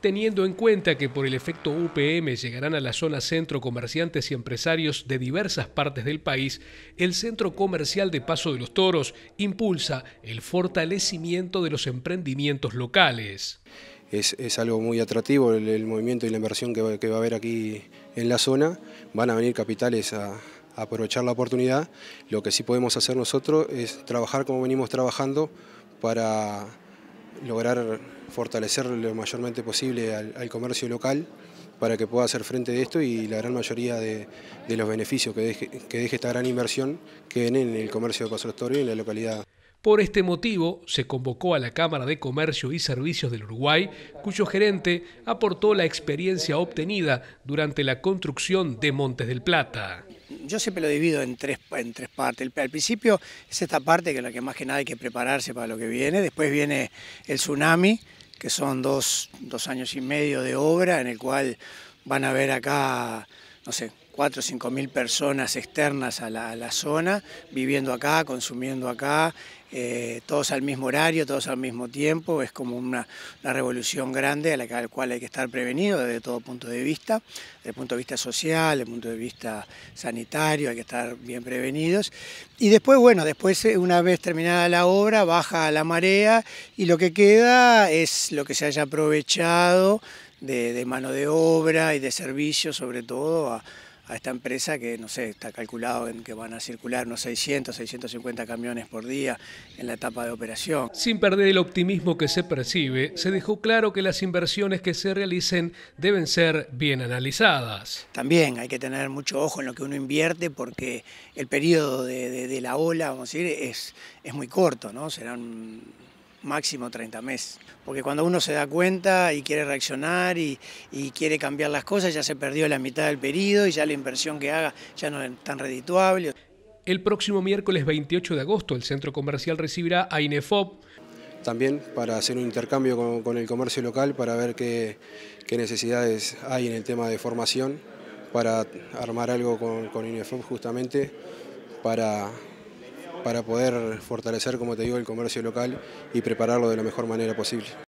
teniendo en cuenta que por el efecto UPM llegarán a la zona centro comerciantes y empresarios de diversas partes del país, el Centro Comercial de Paso de los Toros impulsa el fortalecimiento de los emprendimientos locales. Es, algo muy atractivo el, movimiento y la inversión que va, a haber aquí en la zona. Van a venir capitales a, a aprovechar la oportunidad. Lo que sí podemos hacer nosotros es trabajar como venimos trabajando para lograr fortalecer lo mayormente posible al, comercio local para que pueda hacer frente de esto y la gran mayoría de, los beneficios que deje, esta gran inversión queden en el comercio de Paso y en la localidad. Por este motivo, se convocó a la Cámara de Comercio y Servicios del Uruguay, cuyo gerente aportó la experiencia obtenida durante la construcción de Montes del Plata yo siempre lo divido en tres, en tres partes. Al principio es esta parte que es la que más que nada hay que prepararse para lo que viene. Después viene el tsunami, que son dos, años y medio de obra en el cual van a ver acá, no sé, 4 o 5 mil personas externas a la, zona, viviendo acá, consumiendo acá, eh, todos al mismo horario, todos al mismo tiempo, es como una, revolución grande a la, cual hay que estar prevenido desde todo punto de vista, desde el punto de vista social, desde el punto de vista sanitario, hay que estar bien prevenidos. Y después, bueno, después eh, una vez terminada la obra, baja la marea y lo que queda es lo que se haya aprovechado de, mano de obra y de servicio, sobre todo a esta empresa que, no sé, está calculado en que van a circular unos 600, 650 camiones por día en la etapa de operación. Sin perder el optimismo que se percibe, se dejó claro que las inversiones que se realicen deben ser bien analizadas. También hay que tener mucho ojo en lo que uno invierte porque el periodo de, la ola, vamos a decir, es, es muy corto, ¿no? Serán máximo 30 meses. Porque cuando uno se da cuenta y quiere reaccionar y, quiere cambiar las cosas, ya se perdió la mitad del periodo y ya la inversión que haga ya no es tan redituable. El próximo miércoles 28 de agosto el centro comercial recibirá a INEFOP. También para hacer un intercambio con, el comercio local, para ver qué, necesidades hay en el tema de formación, para armar algo con, con INEFOP justamente, para para poder fortalecer, como te digo, el comercio local y prepararlo de la mejor manera posible.